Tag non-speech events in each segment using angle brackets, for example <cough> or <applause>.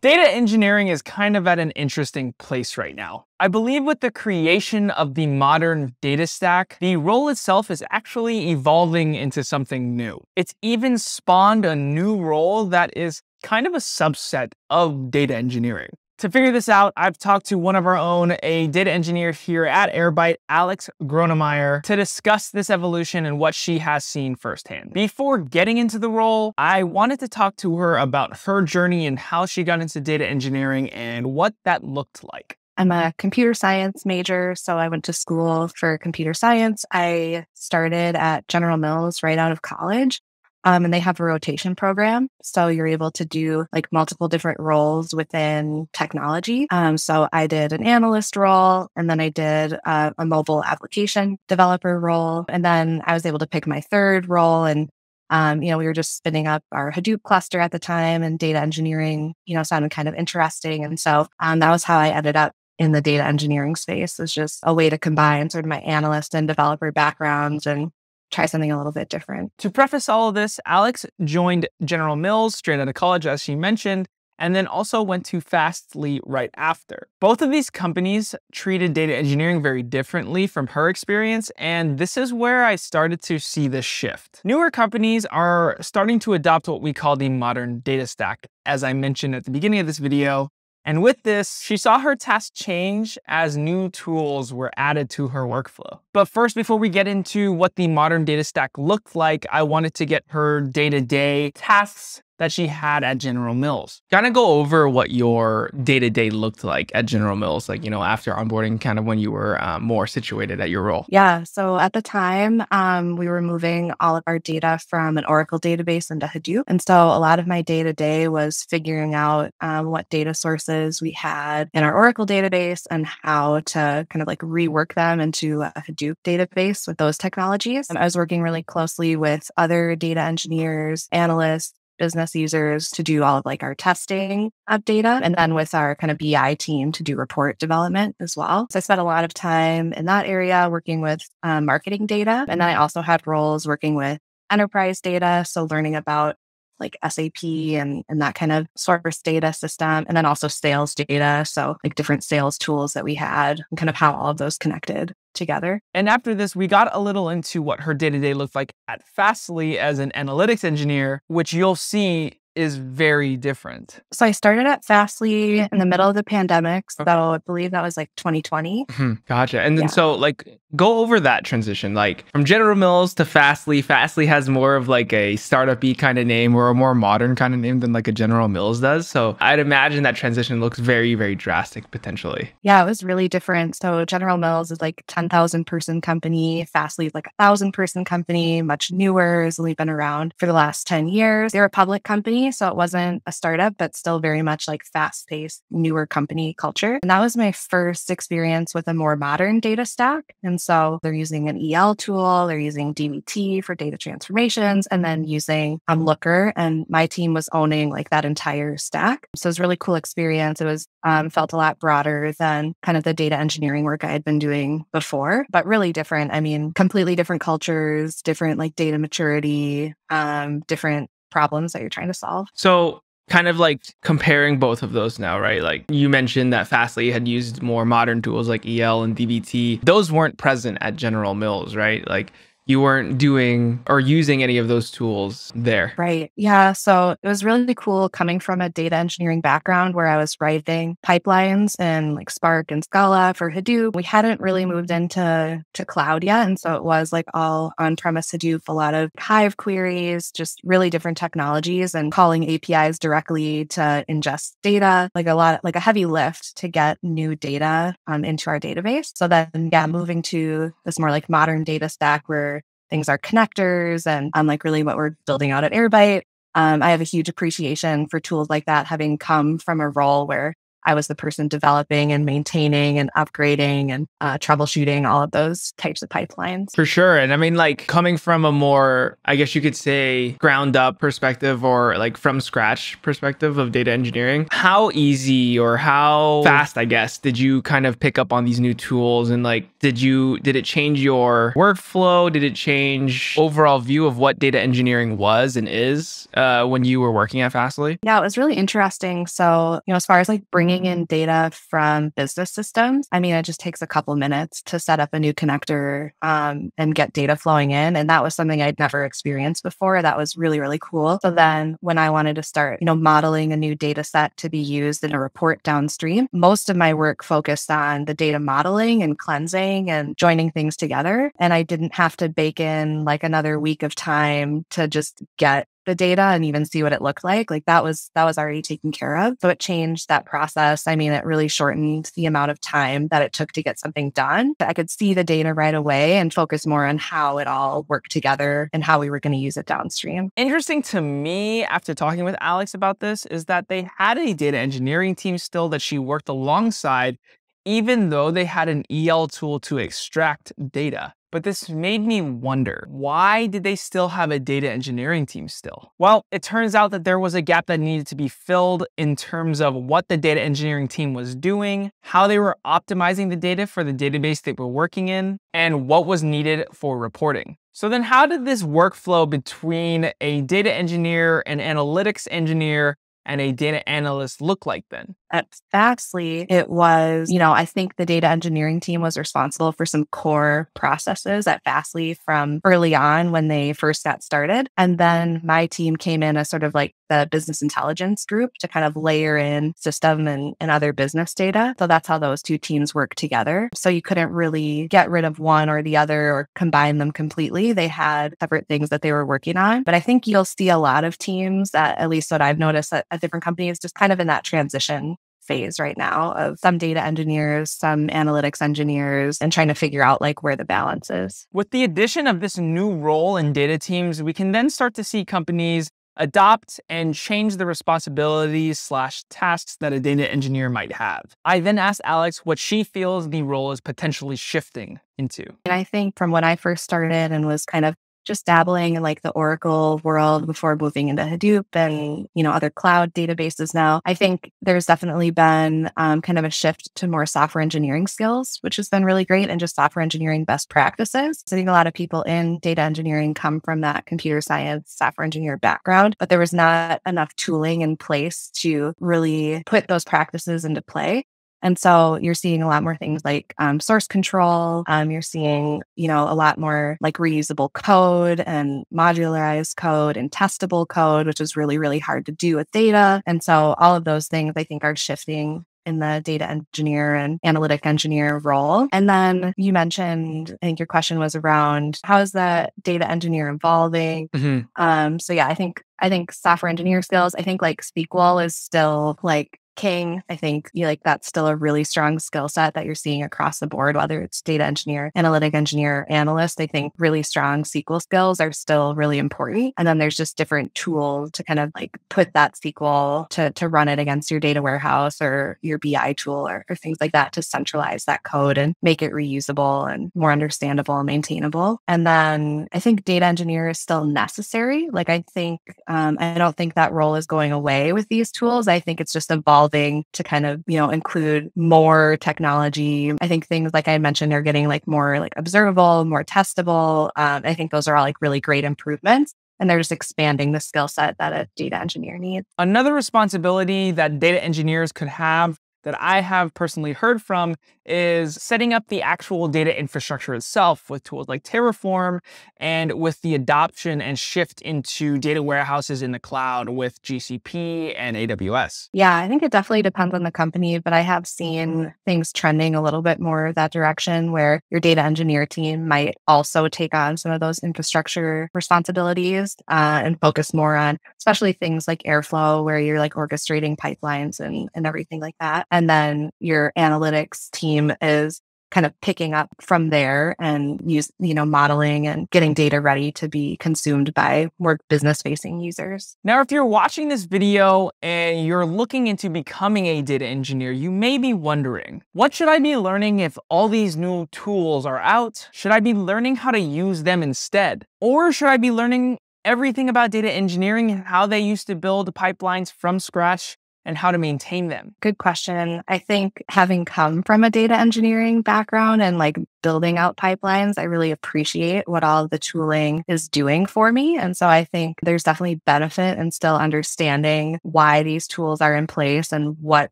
Data engineering is kind of at an interesting place right now. I believe with the creation of the modern data stack, the role itself is actually evolving into something new. It's even spawned a new role that is kind of a subset of data engineering. To figure this out, I've talked to one of our own, a data engineer here at Airbyte, Alex Gronemeyer, to discuss this evolution and what she has seen firsthand. Before getting into the role, I wanted to talk to her about her journey and how she got into data engineering and what that looked like. I'm a computer science major, so I went to school for computer science. I started at General Mills right out of college. Um, and they have a rotation program. So you're able to do like multiple different roles within technology. Um, so I did an analyst role and then I did uh, a mobile application developer role. And then I was able to pick my third role. And, um, you know, we were just spinning up our Hadoop cluster at the time and data engineering, you know, sounded kind of interesting. And so um, that was how I ended up in the data engineering space was just a way to combine sort of my analyst and developer backgrounds and try something a little bit different. To preface all of this, Alex joined General Mills straight out of college, as she mentioned, and then also went to Fastly right after. Both of these companies treated data engineering very differently from her experience, and this is where I started to see the shift. Newer companies are starting to adopt what we call the modern data stack. As I mentioned at the beginning of this video, and with this, she saw her task change as new tools were added to her workflow. But first, before we get into what the modern data stack looked like, I wanted to get her day-to-day -day tasks that she had at General Mills. Kind of go over what your day to day looked like at General Mills, like, you know, after onboarding, kind of when you were um, more situated at your role. Yeah. So at the time, um, we were moving all of our data from an Oracle database into Hadoop. And so a lot of my day to day was figuring out um, what data sources we had in our Oracle database and how to kind of like rework them into a Hadoop database with those technologies. And I was working really closely with other data engineers, analysts, business users to do all of like our testing of data and then with our kind of BI team to do report development as well. So I spent a lot of time in that area working with um, marketing data. And then I also had roles working with enterprise data. So learning about like SAP and, and that kind of source data system, and then also sales data. So, like different sales tools that we had and kind of how all of those connected together. And after this, we got a little into what her day to day looked like at Fastly as an analytics engineer, which you'll see is very different. So I started at Fastly in the middle of the pandemic. So I believe that was like 2020. Mm-hmm. Gotcha. And then yeah. so like go over that transition, like from General Mills to Fastly. Fastly has more of like a startup y kind of name or a more modern kind of name than like a General Mills does. So I'd imagine that transition looks very, very drastic potentially. Yeah, it was really different. So General Mills is like 10,000 person company. Fastly is like a thousand person company, much newer, has only been around for the last 10 years. They're a public company so it wasn't a startup, but still very much like fast paced, newer company culture. And that was my first experience with a more modern data stack. And so they're using an EL tool, they're using DBT for data transformations, and then using um, Looker. And my team was owning like that entire stack. So it was really cool experience. It was um, felt a lot broader than kind of the data engineering work I had been doing before, but really different. I mean, completely different cultures, different like data maturity, um, different problems that you're trying to solve. So kind of like comparing both of those now, right? Like you mentioned that Fastly had used more modern tools like EL and DBT. Those weren't present at General Mills, right? Like you weren't doing or using any of those tools there. Right. Yeah. So it was really cool coming from a data engineering background where I was writing pipelines and like Spark and Scala for Hadoop. We hadn't really moved into to cloud yet. And so it was like all on premise Hadoop, a lot of Hive queries, just really different technologies and calling APIs directly to ingest data, like a lot, like a heavy lift to get new data um, into our database. So then, yeah, moving to this more like modern data stack where things are connectors and um, like really what we're building out at Airbyte. Um, I have a huge appreciation for tools like that, having come from a role where I was the person developing and maintaining and upgrading and uh, troubleshooting all of those types of pipelines. For sure. And I mean, like coming from a more, I guess you could say, ground up perspective or like from scratch perspective of data engineering, how easy or how fast, I guess, did you kind of pick up on these new tools? And like, did you, did it change your workflow? Did it change overall view of what data engineering was and is uh, when you were working at Fastly? Yeah, it was really interesting. So, you know, as far as like bringing bringing in data from business systems, I mean, it just takes a couple minutes to set up a new connector um, and get data flowing in. And that was something I'd never experienced before. That was really, really cool. So then when I wanted to start, you know, modeling a new data set to be used in a report downstream, most of my work focused on the data modeling and cleansing and joining things together. And I didn't have to bake in like another week of time to just get the data and even see what it looked like like that was that was already taken care of. So it changed that process. I mean it really shortened the amount of time that it took to get something done. I could see the data right away and focus more on how it all worked together and how we were going to use it downstream. Interesting to me after talking with alex about this is that they had a data engineering team still that she worked alongside even though they had an el tool to extract data but this made me wonder, why did they still have a data engineering team still? Well, it turns out that there was a gap that needed to be filled in terms of what the data engineering team was doing, how they were optimizing the data for the database they were working in, and what was needed for reporting. So then how did this workflow between a data engineer, an analytics engineer, and a data analyst look like then? At Fastly, it was, you know, I think the data engineering team was responsible for some core processes at Fastly from early on when they first got started. And then my team came in as sort of like the business intelligence group to kind of layer in system and, and other business data. So that's how those two teams work together. So you couldn't really get rid of one or the other or combine them completely. They had separate things that they were working on. But I think you'll see a lot of teams that, at least what I've noticed at, at different companies, just kind of in that transition phase right now of some data engineers, some analytics engineers, and trying to figure out like where the balance is. With the addition of this new role in data teams, we can then start to see companies adopt and change the responsibilities slash tasks that a data engineer might have. I then asked Alex what she feels the role is potentially shifting into. And I think from when I first started and was kind of just dabbling in like the Oracle world before moving into Hadoop and, you know, other cloud databases now. I think there's definitely been um, kind of a shift to more software engineering skills, which has been really great and just software engineering best practices. So I think a lot of people in data engineering come from that computer science, software engineer background, but there was not enough tooling in place to really put those practices into play. And so you're seeing a lot more things like um, source control. Um, you're seeing, you know, a lot more like reusable code and modularized code and testable code, which is really, really hard to do with data. And so all of those things I think are shifting in the data engineer and analytic engineer role. And then you mentioned, I think your question was around how is the data engineer evolving? Mm-hmm. Um, so yeah, I think I think software engineer skills. I think like SQL is still like king. I think you like that's still a really strong skill set that you're seeing across the board, whether it's data engineer, analytic engineer, analyst. I think really strong SQL skills are still really important. And then there's just different tools to kind of like put that SQL to, to run it against your data warehouse or your BI tool or, or things like that to centralize that code and make it reusable and more understandable and maintainable. And then I think data engineer is still necessary. Like I think, um, I don't think that role is going away with these tools. I think it's just evolving evolving to kind of, you know, include more technology. I think things like I mentioned are getting like more like observable, more testable. Um, I think those are all like really great improvements and they're just expanding the skill set that a data engineer needs. Another responsibility that data engineers could have that I have personally heard from is setting up the actual data infrastructure itself with tools like Terraform and with the adoption and shift into data warehouses in the cloud with GCP and AWS. Yeah, I think it definitely depends on the company, but I have seen things trending a little bit more that direction where your data engineer team might also take on some of those infrastructure responsibilities uh, and focus more on especially things like Airflow, where you're like orchestrating pipelines and, and everything like that. And then your analytics team is kind of picking up from there and use, you know, modeling and getting data ready to be consumed by more business facing users. Now, if you're watching this video and you're looking into becoming a data engineer, you may be wondering, what should I be learning if all these new tools are out? Should I be learning how to use them instead? Or should I be learning everything about data engineering and how they used to build pipelines from scratch and how to maintain them? Good question. I think having come from a data engineering background and like building out pipelines, I really appreciate what all the tooling is doing for me. And so I think there's definitely benefit in still understanding why these tools are in place and what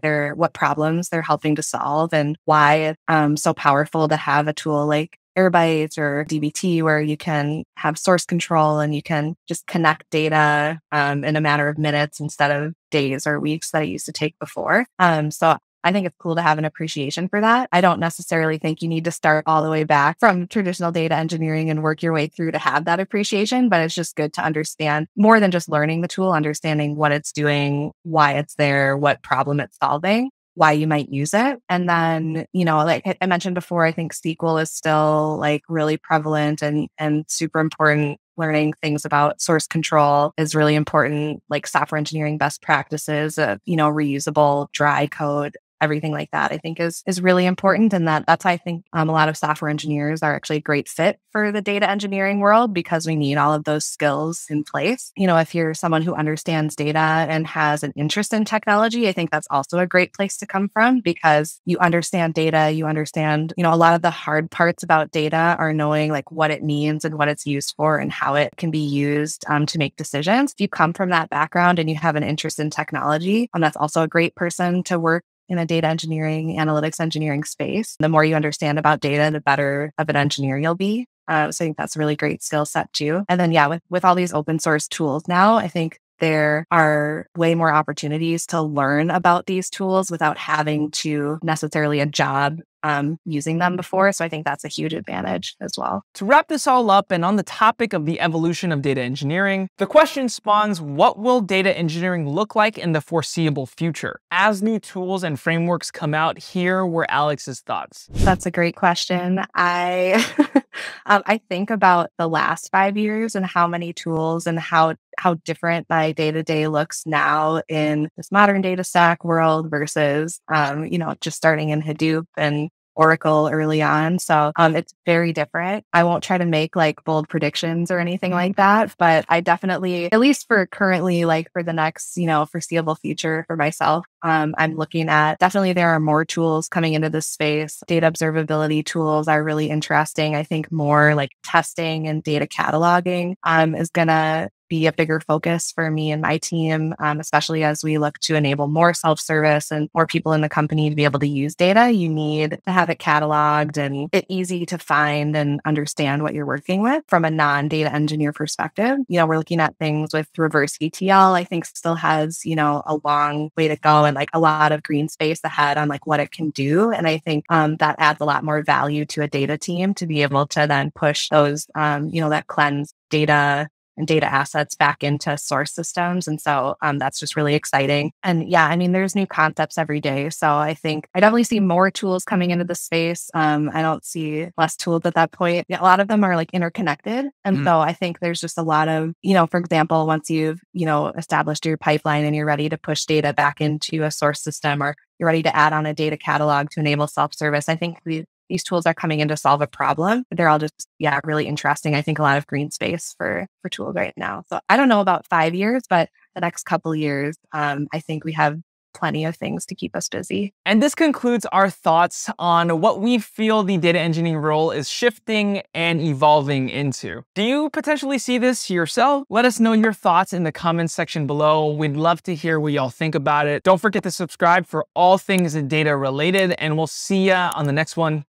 they're what problems they're helping to solve and why it's um, so powerful to have a tool like Airbyte or DBT where you can have source control and you can just connect data um, in a matter of minutes instead of days or weeks that it used to take before. Um, so I think it's cool to have an appreciation for that. I don't necessarily think you need to start all the way back from traditional data engineering and work your way through to have that appreciation, but it's just good to understand more than just learning the tool, understanding what it's doing, why it's there, what problem it's solving why you might use it. And then, you know, like I mentioned before, I think SQL is still like really prevalent and and super important. Learning things about source control is really important, like software engineering best practices of, you know, reusable dry code everything like that i think is is really important and that that's why i think um, a lot of software engineers are actually a great fit for the data engineering world because we need all of those skills in place. You know if you're someone who understands data and has an interest in technology i think that's also a great place to come from because you understand data you understand you know a lot of the hard parts about data are knowing like what it means and what it's used for and how it can be used um, to make decisions. If you come from that background and you have an interest in technology um, that's also a great person to work in a data engineering, analytics engineering space. The more you understand about data, the better of an engineer you'll be. Uh, so I think that's a really great skill set too. And then, yeah, with, with all these open source tools now, I think there are way more opportunities to learn about these tools without having to necessarily a job um, using them before. So I think that's a huge advantage as well. To wrap this all up, and on the topic of the evolution of data engineering, the question spawns what will data engineering look like in the foreseeable future? As new tools and frameworks come out, here were Alex's thoughts. That's a great question. I <laughs> um, I think about the last five years and how many tools and how how different my day to day looks now in this modern data stack world versus um, you know just starting in Hadoop and Oracle early on. So um, it's very different. I won't try to make like bold predictions or anything like that, but I definitely, at least for currently, like for the next, you know, foreseeable future for myself, um, I'm looking at definitely there are more tools coming into this space. Data observability tools are really interesting. I think more like testing and data cataloging um, is going to be a bigger focus for me and my team, um, especially as we look to enable more self service and more people in the company to be able to use data. You need to have it cataloged and it easy to find and understand what you're working with from a non data engineer perspective. You know, we're looking at things with reverse ETL, I think still has, you know, a long way to go and like a lot of green space ahead on like what it can do. And I think um, that adds a lot more value to a data team to be able to then push those, um, you know, that cleanse data and data assets back into source systems. And so um, that's just really exciting. And yeah, I mean, there's new concepts every day. So I think I definitely see more tools coming into the space. Um, I don't see less tools at that point. Yeah, a lot of them are like interconnected. And mm. so I think there's just a lot of, you know, for example, once you've, you know, established your pipeline and you're ready to push data back into a source system or you're ready to add on a data catalog to enable self-service. I think the, these tools are coming in to solve a problem. They're all just, yeah, really interesting. I think a lot of green space for for tools right now. So I don't know about five years, but the next couple years, um, I think we have plenty of things to keep us busy. And this concludes our thoughts on what we feel the data engineering role is shifting and evolving into. Do you potentially see this yourself? Let us know your thoughts in the comments section below. We'd love to hear what y'all think about it. Don't forget to subscribe for all things data related, and we'll see ya on the next one.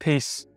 Peace.